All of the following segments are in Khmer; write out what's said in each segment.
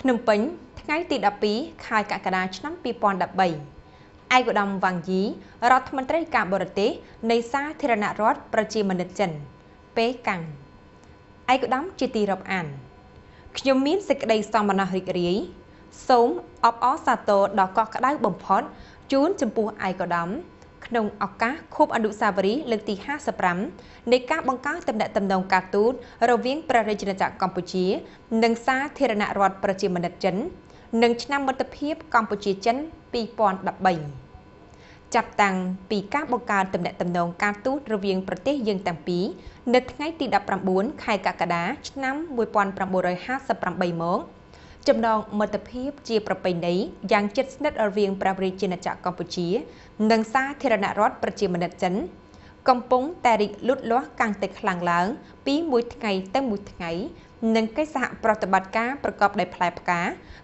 ភ្នំពេញថ្ងៃទី12ខែកក្កដាឆ្នាំ2013ឯកឧត្តមវ៉ាងយីរដ្ឋមន្ត្រីការបរទេសនៃសាធារណរដ្ឋប្រជាមានិតចិនពេកាំងឯកឧត្តមជាទីរាប់អានខ្ញុំមានសេចក្តីសមណោះរីករាយសូមអបអរសាទរដ៏កក់ក្ដៅបំផុតជូនចំពោះឯកឧត្តម ក្នុងឱកាសខួបអនុស្សាវរីយ៍លើកទី55នៃការបង្កើតទំនាក់ទំនងការទូតរវាងព្រះរាជាណាចក្រកម្ពុជា និងសាធារណរដ្ឋប្រជាមានិតចិន និងឆ្នាំមិត្តភាពកម្ពុជាចិន2013ចាប់តាំងពីការបង្កើតទំនាក់ទំនងការទូតរវាងប្រទេសយើងទាំងពីរនៅថ្ងៃទី19ខែកក្កដាឆ្នាំ1958មក ចំណងមិត្តភាពជាប្រពៃណីយ៉ាងជិតស្និទ្ធរវាងព្រះរាជាណាចក្រកម្ពុជា និងសាធារណរដ្ឋប្រជាមានិតចិន កំពុងតែរីកលូតលាស់កាន់តែខ្លាំងឡើង ពីមួយថ្ងៃទៅមួយថ្ងៃនិងកិច្ចសហប្រតិបត្តិការប្រកបដោយផ្លែផ្កា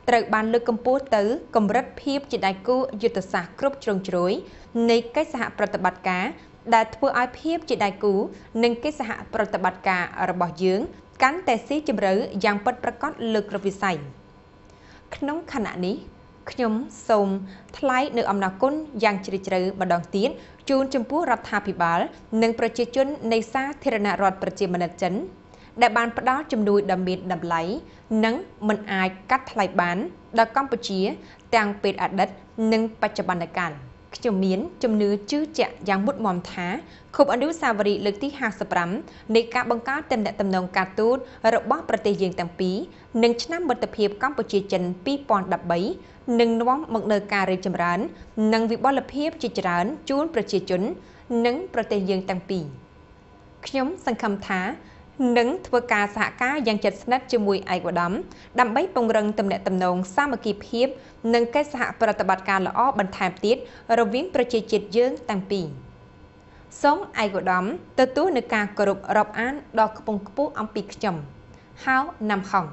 ត្រូវបានលើកកម្ពស់ទៅកម្រិតភាពជាដៃគូយុទ្ធសាស្ត្រគ្រប់ជ្រុងជ្រោយនៃកិច្ចសហប្រតិបត្តិការដែលធ្វើឲ្យភាពជាដៃគូនិងកិច្ចសហប្រតិបត្តិការរបស់យើង កាន់តែស៊ីជម្រៅយ៉ាងពិតប្រាកដលើគ្រប់វិស័យ។ ក្នុងខណៈនេះខ្ញុំសូមថ្លែងនូវអំណរគុណយ៉ាងជ្រាលជ្រៅម្ដងទៀតជូនចំពោះរដ្ឋាភិបាល និងប្រជាជននៃសាធារណរដ្ឋប្រជាមានិតចិន ដែលបានផ្ដល់ជំនួយដ៏មានតម្លៃនិងមិនអាចកាត់ថ្លៃបានដល់កម្ពុជា ទាំងពេលអតីតនិងបច្ចុប្បន្នកាល។ ខ្ញុំមានជំនឿជឿជាក់យ៉ាងមុតមមថាខូបអនុសាវរីយ៍លើកទី55នៃការបង្កើតទំនាក់ទំនងការទូតរបស់ប្រទេសយើងទាំងពីរនិងឆ្នាំមិត្តភាពកម្ពុជាចិន2013នឹងនាំមកនូវការរីកចម្រើន និងវិបុលភាពជាច្រើនជូនប្រជាជន និងប្រទេសយើងទាំងពីរខ្ញុំសង្ឃឹមថា និងធ្វើការសហការយ៉ាងជិតស្និទ្ធជាមួយឯកឧត្តមដើម្បីពង្រឹងទំនាក់ទំនងសាមគ្គីភាព និងកិច្ចសហប្រតិបត្តិការល្អបន្ថែមទៀតរវាងប្រជាជាតិយើងទាំងពីរសូមឯកឧត្តមទទួលនឹងការគោរពរាប់អានដ៏ខ្ពង់ខ្ពស់អំពីខ្ញុំហៅណាំហង